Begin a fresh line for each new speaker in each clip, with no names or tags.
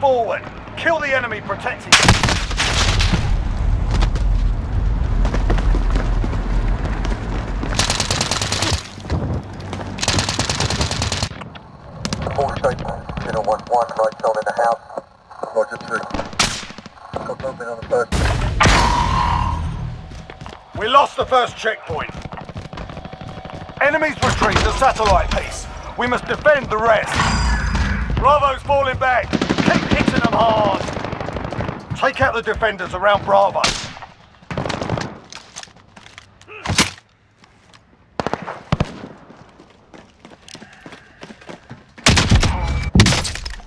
forward. Kill the enemy protecting.
Four station, zero one one, right zone in the house. Roger three. Got movement on the first.
We lost the first checkpoint. Enemies retreat the satellite piece. We must defend the rest. Bravo's falling back. Keep hitting them hard. Take out the defenders around Bravo.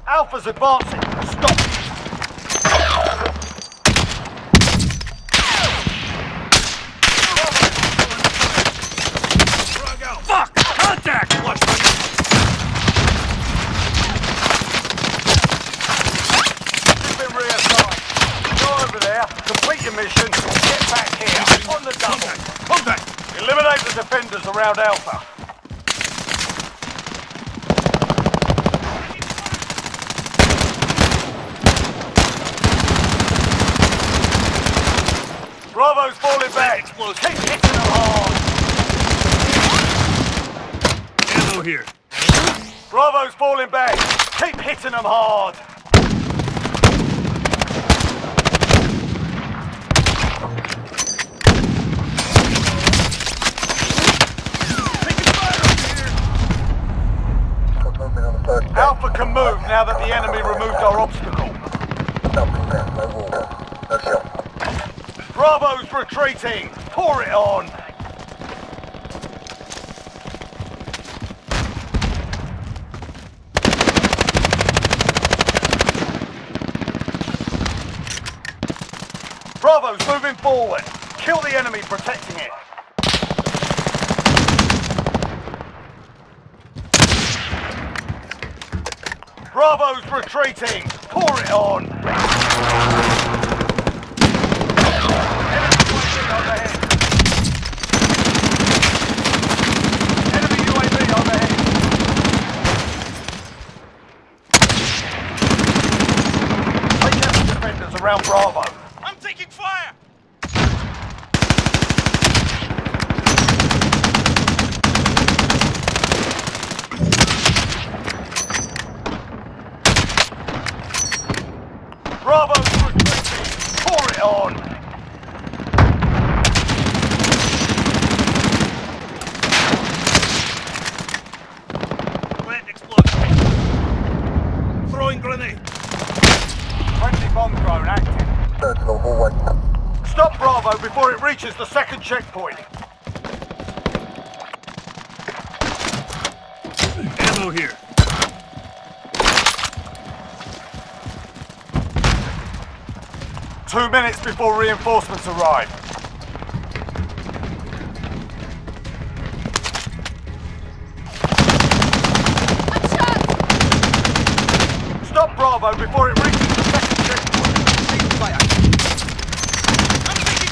Alpha's advancing. Stop.
Fuck! Contact!
been reassigned. Go over there, complete your mission, get back here. On the double.
Contact!
Eliminate the around Alpha. Bravo's falling back. Keep hitting them hard.
Ammo here.
Bravo's falling back. Keep hitting them hard.
Got movement on the first.
Alpha can move now that the enemy removed our obstacle. Bravo's retreating. Pour it on. Bravo's moving forward. Kill the enemy protecting it. Bravo's retreating. Pour it on. Enemy UAV overhead. Enemy UAV overhead. Take out the defenders around Bravo.
I'm taking fire!
Bravo's retreating. Pour it on.
Plant explosion. Throwing grenade.
Friendly bomb drone active. Stop Bravo before it reaches the second checkpoint.
Ammo here.
Two minutes before reinforcements arrive. Stop Bravo before it reaches the second checkpoint.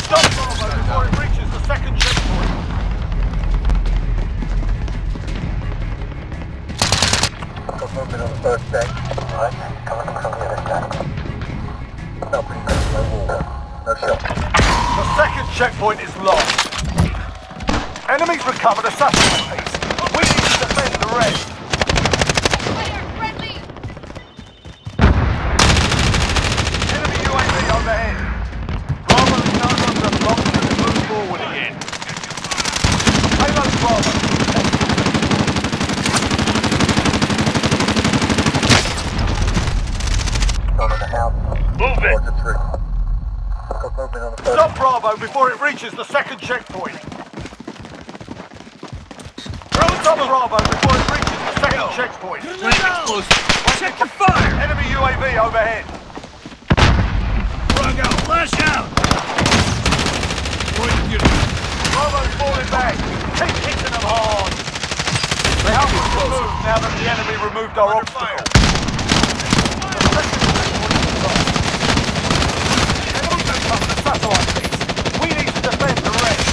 Stop Bravo before it reaches the second checkpoint.
Movement on the first deck.
Enemies recovered a satellite piece. We need to defend the rest. Enemy UAV overhead. Bravo is no longer blocked and move forward again. Payload Bravo.
Zone the house.
Move it.
Roger three. Got movement on the first.
Stop Bravo before it reaches the second checkpoint. Bravo before it reaches the second checkpoint.
Check the fire!
Enemy UAV overhead.
Frog out! Flash out!
Bravo's falling back. Keep hitting them hard. The Alpha will move now that the enemy removed our
Under
obstacle. The second checkpoint is lost. Enemy cover the satellite piece. We need to defend the rest.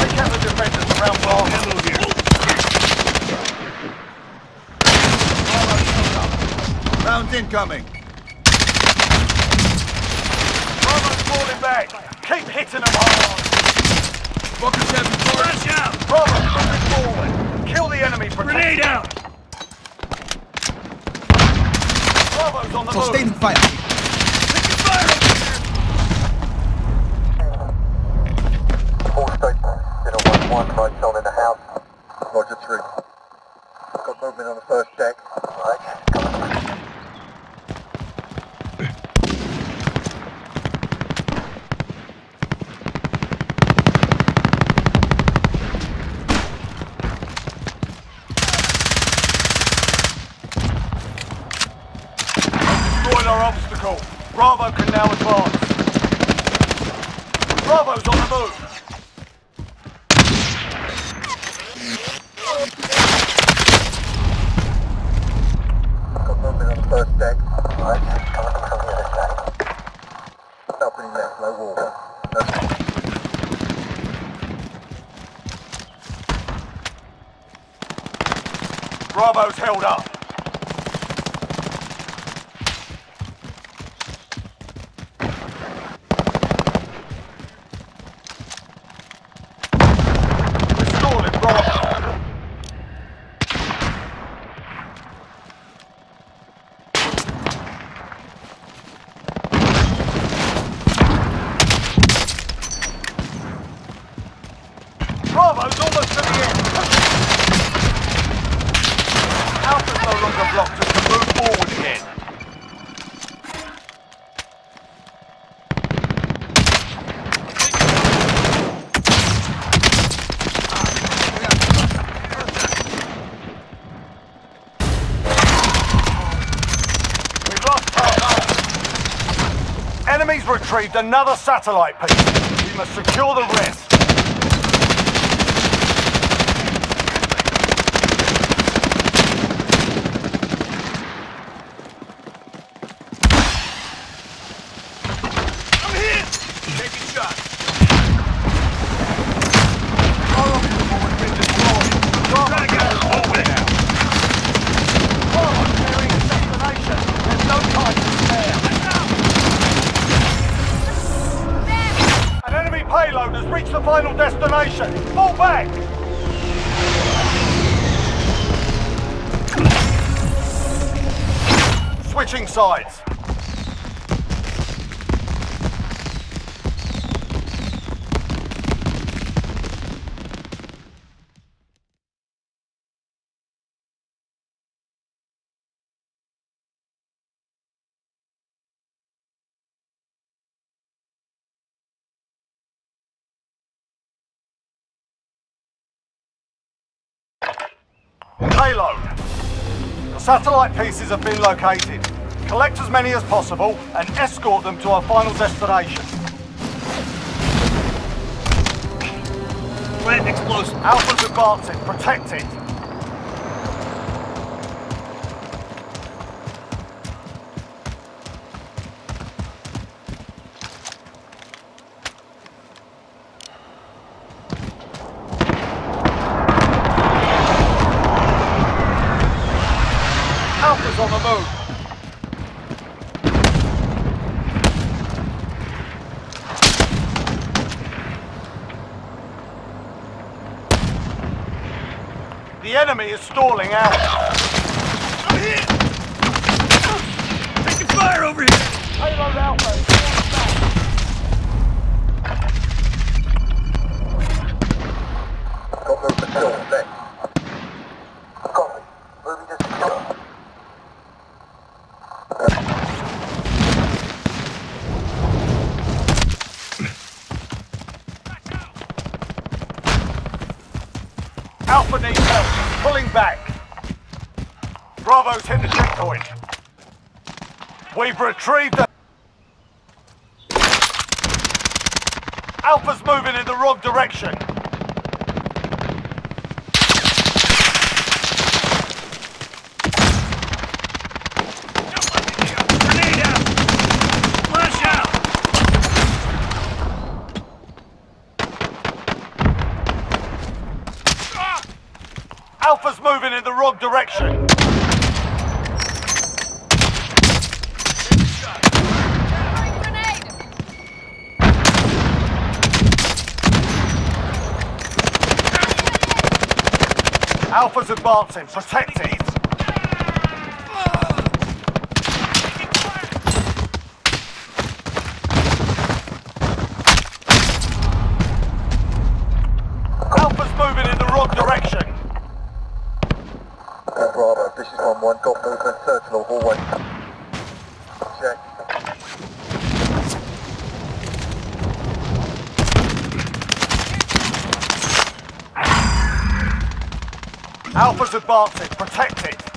Take out the defenders around Bravo.
Assault incoming!
Bravo's falling back! Keep hitting them hard!
Rockets heavy forward!
Crash out!
Bravo, rocket forward! Kill the enemy
for
Grenade
out!
Bravo's on the move!
Sustaining fire!
Four statements. Get a 1-1 right in the house. Roger 3. Got movement on the first deck. Right.
Bravo can now advance. Bravo's on the move.
Got movement on the first deck. Right, coming from the other side. Opening left, low wall. No.
Bravo's held up. We're stalling Bravo. Bravo's almost to the end. Alpha's no longer blocked us to move forward again. We've lost Target. Enemies retrieved another satellite piece. We must secure the rest. Switching sides. Payload. The satellite pieces have been located. Collect as many as possible and escort them to our final destination.
Plant explosive.
Alpha's advancing. Protect it. Alpha's on the move. The enemy is stalling out.
I'm hit! Taking fire over here!
Payload Alpha is falling back.
Got movement on the left. Copy. Moving to secure.
Alpha needs Pulling back. Bravo's hit the checkpoint. We've retrieved the... Alpha's moving in the wrong direction. moving in the wrong direction. Alpha's advancing. Protect it.
Uh, Bravo, this is 1-1. Got movement. Sentinel hallway. Check.
Alpha's advancing. Protect it.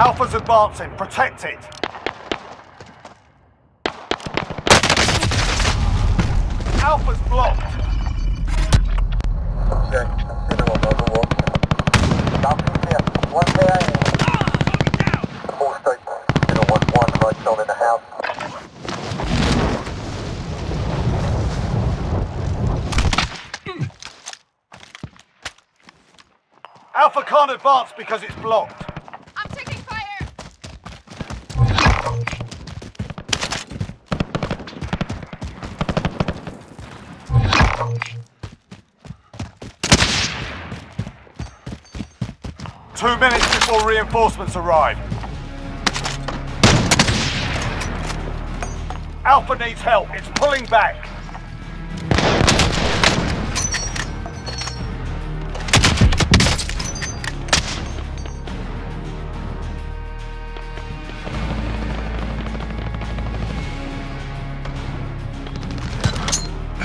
Alpha's advancing. Protect it. Alpha's blocked.
Check. Center on overwatch. Nothing here. One there. All stations. Center 1-1. Lights on in the house.
Alpha can't advance because it's blocked. Two minutes before reinforcements arrive. Alpha needs help. It's pulling back.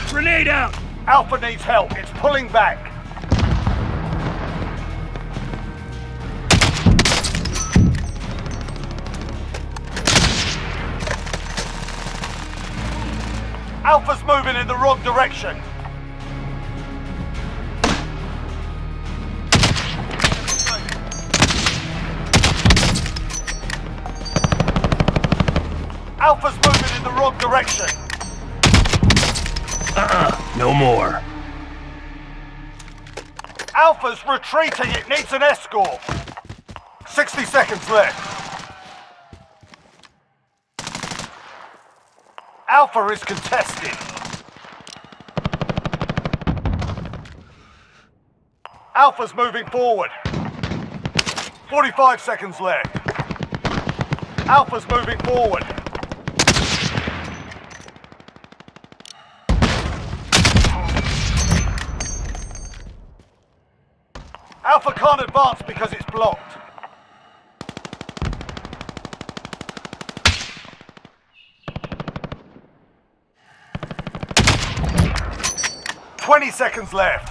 Grenade out!
Alpha needs help. It's pulling back. Alpha's moving in the wrong direction. Alpha's moving in the wrong direction.
No more.
Alpha's retreating. It needs an escort. 60 seconds left. Alpha is contested. Alpha's moving forward. 45 seconds left. Alpha's moving forward. Alpha can't advance because it's blocked. Twenty seconds left.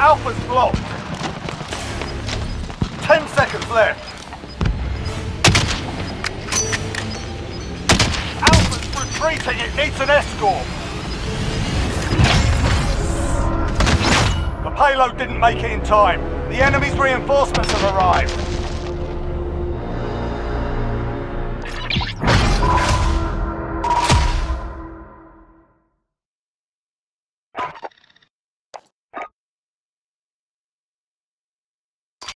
Alpha's blocked. Ten seconds left. Alpha's retreating. It needs an escort. The payload didn't make it in time. The enemy's reinforcements have arrived.